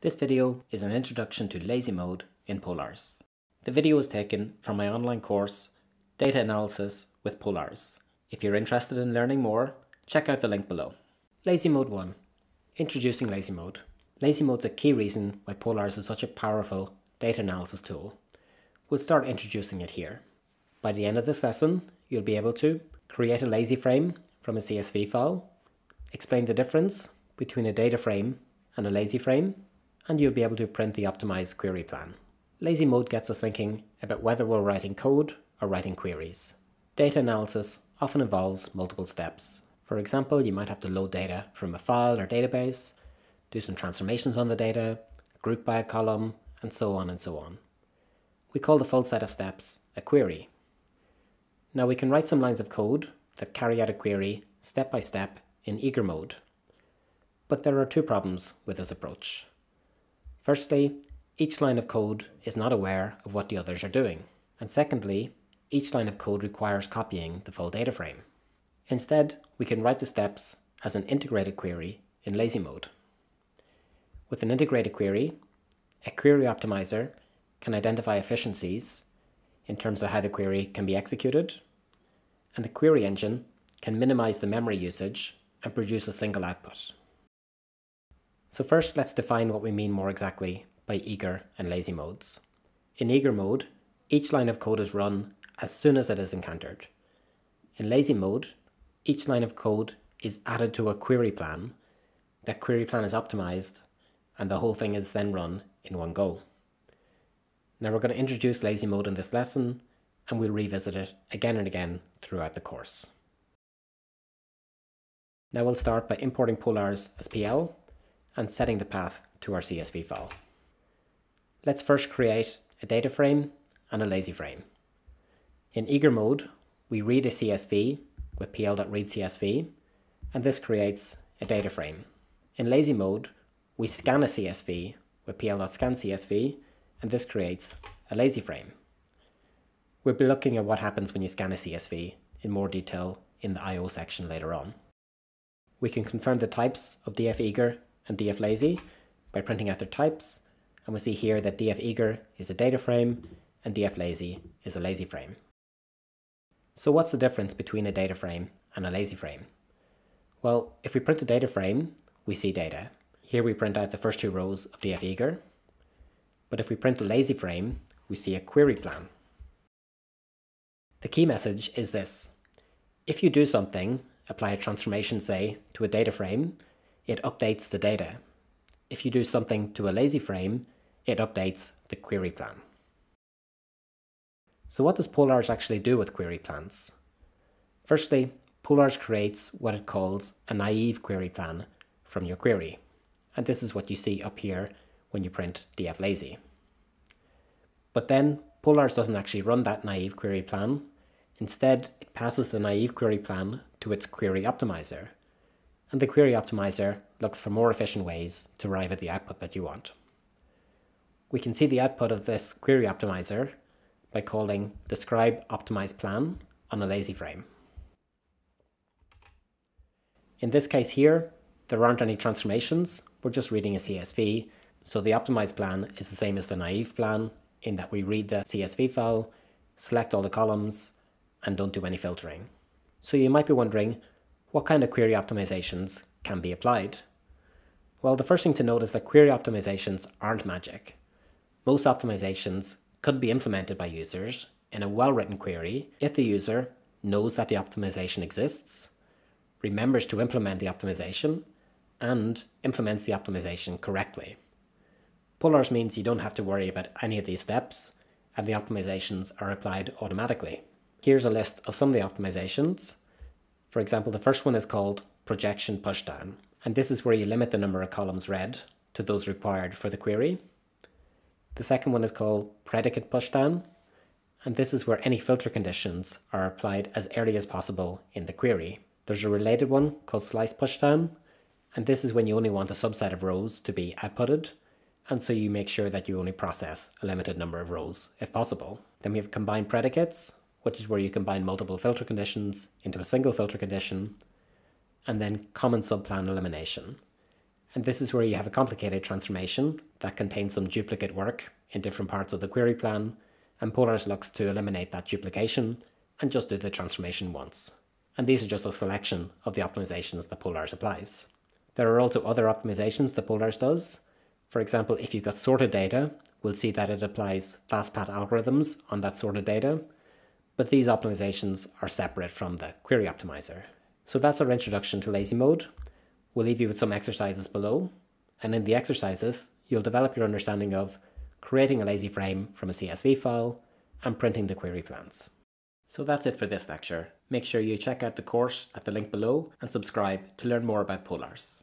This video is an introduction to lazy mode in Polars. The video was taken from my online course, Data Analysis with Polars. If you're interested in learning more, check out the link below. Lazy Mode 1. Introducing Lazy Mode. Lazy Mode is a key reason why Polars is such a powerful data analysis tool. We'll start introducing it here. By the end of this lesson, you'll be able to create a lazy frame from a CSV file, explain the difference between a data frame and a lazy frame, and you'll be able to print the optimized query plan. Lazy mode gets us thinking about whether we're writing code or writing queries. Data analysis often involves multiple steps. For example, you might have to load data from a file or database, do some transformations on the data, group by a column, and so on and so on. We call the full set of steps a query. Now we can write some lines of code that carry out a query step by step in eager mode. But there are two problems with this approach. Firstly, each line of code is not aware of what the others are doing. And secondly, each line of code requires copying the full data frame. Instead, we can write the steps as an integrated query in lazy mode. With an integrated query, a query optimizer can identify efficiencies in terms of how the query can be executed, and the query engine can minimize the memory usage and produce a single output. So first let's define what we mean more exactly by eager and lazy modes. In eager mode, each line of code is run as soon as it is encountered. In lazy mode, each line of code is added to a query plan. That query plan is optimized and the whole thing is then run in one go. Now we're going to introduce lazy mode in this lesson and we'll revisit it again and again throughout the course. Now we'll start by importing Polars as PL and setting the path to our CSV file. Let's first create a data frame and a lazy frame. In eager mode, we read a CSV with pl.readcsv, and this creates a data frame. In lazy mode, we scan a CSV with pl.scancsv, and this creates a lazy frame. We'll be looking at what happens when you scan a CSV in more detail in the I.O. section later on. We can confirm the types of df eager and df lazy by printing out their types. And we see here that df eager is a data frame and df lazy is a lazy frame. So what's the difference between a data frame and a lazy frame? Well, if we print a data frame, we see data. Here we print out the first two rows of df eager. But if we print a lazy frame, we see a query plan. The key message is this. If you do something, apply a transformation, say, to a data frame, it updates the data. If you do something to a lazy frame, it updates the query plan. So what does Polars actually do with query plans? Firstly, Polars creates what it calls a naive query plan from your query. And this is what you see up here when you print dflazy. But then Polars doesn't actually run that naive query plan. Instead, it passes the naive query plan to its query optimizer, and the query optimizer looks for more efficient ways to arrive at the output that you want. We can see the output of this query optimizer by calling describe optimize plan on a lazy frame. In this case here, there aren't any transformations, we're just reading a CSV, so the optimized plan is the same as the naive plan in that we read the CSV file, select all the columns, and don't do any filtering. So you might be wondering, what kind of query optimizations can be applied? Well, the first thing to note is that query optimizations aren't magic. Most optimizations could be implemented by users in a well-written query if the user knows that the optimization exists, remembers to implement the optimization, and implements the optimization correctly. Polars means you don't have to worry about any of these steps, and the optimizations are applied automatically. Here's a list of some of the optimizations. For example, the first one is called projection pushdown, and this is where you limit the number of columns read to those required for the query. The second one is called predicate pushdown, and this is where any filter conditions are applied as early as possible in the query. There's a related one called slice pushdown, and this is when you only want a subset of rows to be outputted, and so you make sure that you only process a limited number of rows if possible. Then we have combined predicates, which is where you combine multiple filter conditions into a single filter condition, and then common subplan elimination. And this is where you have a complicated transformation that contains some duplicate work in different parts of the query plan, and Polars looks to eliminate that duplication and just do the transformation once. And these are just a selection of the optimizations that Polars applies. There are also other optimizations that Polars does. For example, if you've got sorted data, we'll see that it applies FastPath algorithms on that sorted data, but these optimizations are separate from the query optimizer. So that's our introduction to lazy mode. We'll leave you with some exercises below, and in the exercises, you'll develop your understanding of creating a lazy frame from a CSV file and printing the query plans. So that's it for this lecture. Make sure you check out the course at the link below and subscribe to learn more about Polars.